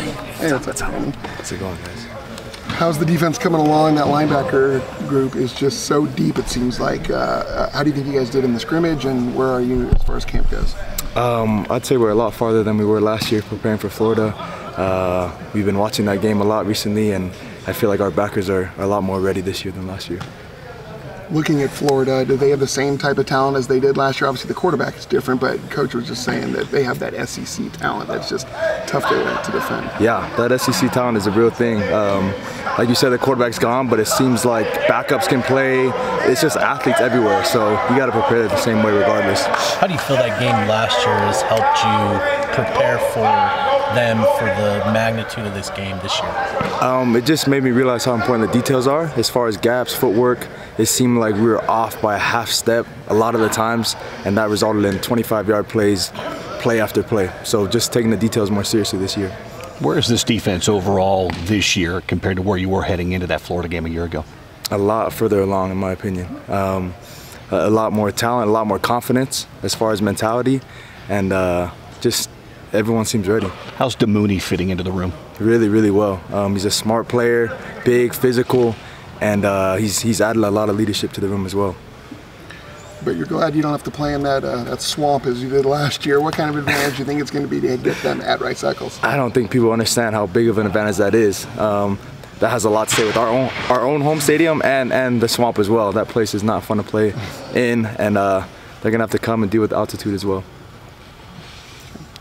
Hey, what's up, man? How's it going, guys? How's the defense coming along? That linebacker group is just so deep. It seems like. Uh, uh, how do you think you guys did in the scrimmage, and where are you as far as camp goes? Um, I'd say we're a lot farther than we were last year preparing for Florida. Uh, we've been watching that game a lot recently, and I feel like our backers are, are a lot more ready this year than last year. Looking at Florida, do they have the same type of talent as they did last year? Obviously, the quarterback is different, but coach was just saying that they have that SEC talent that's just tough to, to defend. Yeah, that SEC talent is a real thing. Um, like you said, the quarterback's gone, but it seems like backups can play. It's just athletes everywhere, so you got to prepare the same way regardless. How do you feel that game last year has helped you prepare for them for the magnitude of this game this year? Um, it just made me realize how important the details are as far as gaps, footwork. It seemed like we were off by a half step a lot of the times, and that resulted in 25 yard plays, play after play. So just taking the details more seriously this year. Where is this defense overall this year compared to where you were heading into that Florida game a year ago? A lot further along, in my opinion. Um, a lot more talent, a lot more confidence as far as mentality, and uh, just everyone seems ready. How's Damuni fitting into the room? Really, really well. Um, he's a smart player, big, physical, and uh, he's he's added a lot of leadership to the room as well. But you're glad you don't have to play in that uh, that swamp as you did last year. What kind of advantage do you think it's going to be to get them at Rice Eccles? I don't think people understand how big of an advantage that is. Um, that has a lot to say with our own our own home stadium and and the swamp as well. That place is not fun to play in, and uh, they're gonna have to come and deal with altitude as well.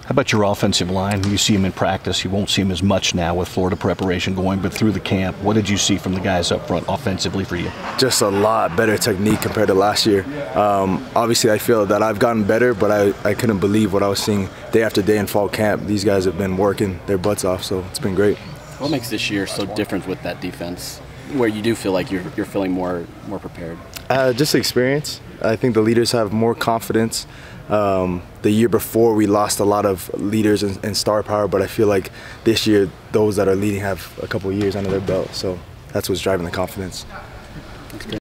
How about your offensive line? You see him in practice. You won't see him as much now with Florida preparation going, but through the camp, what did you see from the guys up front offensively for you? Just a lot better technique compared to last year. Um, obviously, I feel that I've gotten better, but I, I couldn't believe what I was seeing day after day in fall camp. These guys have been working their butts off, so it's been great. What makes this year so different with that defense, where you do feel like you're, you're feeling more more prepared? Uh, just experience. I think the leaders have more confidence. Um, the year before, we lost a lot of leaders and, and, star power, but I feel like this year, those that are leading have a couple years under their belt. So that's what's driving the confidence.